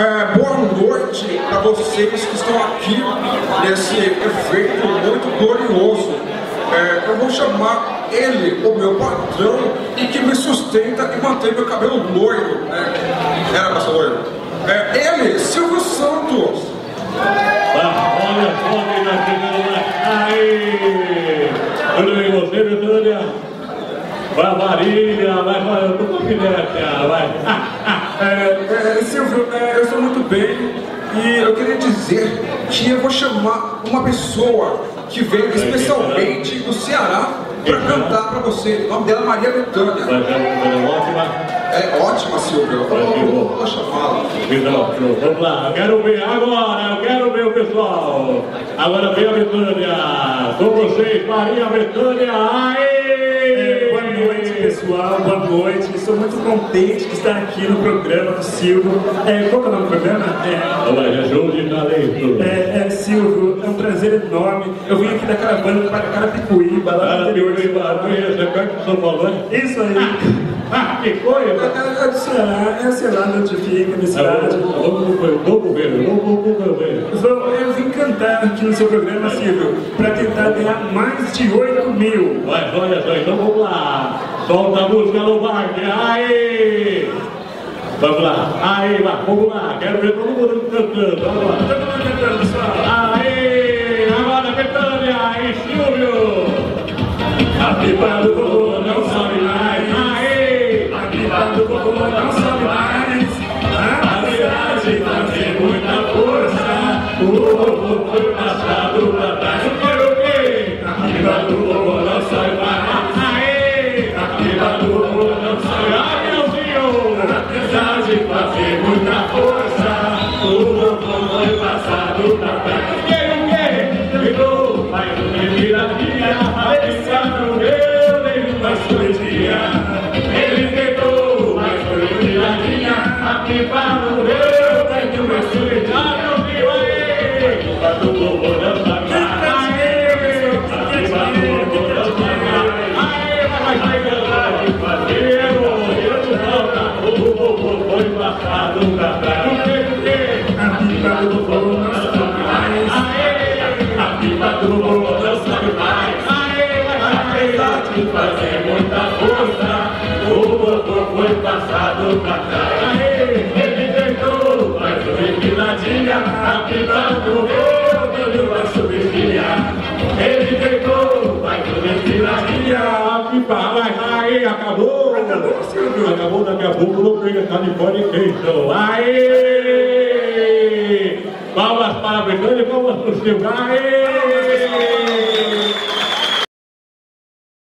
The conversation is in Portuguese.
É, boa noite para vocês que estão aqui nesse evento muito glorioso. É, eu vou chamar ele, o meu patrão, e que me sustenta e mantém meu cabelo loiro. Né? Era pra ser loiro. É, ele, Silvio Santos. Ah, olha tá chegando lá. Aí! Tudo bem com você, Betânia? Vai, Marília, vai, vai, eu tô com filete, vai. É, é, Silvio, é, eu sou muito bem e eu queria dizer que eu vou chamar uma pessoa que veio especialmente do Ceará para cantar para você. O nome dela é Maria Betânia. Uma ótima. É ótima, Silvio. Eu vou, vou, chamá-la. Então, vamos lá, eu quero ver agora, eu quero ver o pessoal. Agora vem a Betânia. Com vocês, Maria Betânia. Aê! É, boa noite, pessoal. Boa noite. Estou muito contente de estar aqui no programa do Silvio. É, qual é o nome do programa? É, Olha, show de talento. é, é, Silvio, é um prazer enorme. Eu vim aqui da caravana para Carapicuíba, lá no Ah, interior de é São Paulo, né? Isso aí. Ah, que coisa! É, é do Ceará, é sei lá onde fica, minha cidade. Vamos vamos ver, vamos ver. Vou- Eu vim cantar aqui no seu programa, Silvio, para tentar ganhar mais de 8 mil. Vai, olha só, então vamos lá. Solta a música no. Aê! Vamos lá, aí, vai, vamos lá. Quero ver todo mundo cantando. Vamos lá. Aê! Agora, Betânia e Silvio. A pipa fazer muita força, o vovô foi passado pra trás. Ele tentou, mas foi piladinha, a pipa do Acabou, daqui a pouco vou Califórnia Queixão. Aê! Palmas para a Betânia, palmas para o seu. Aê!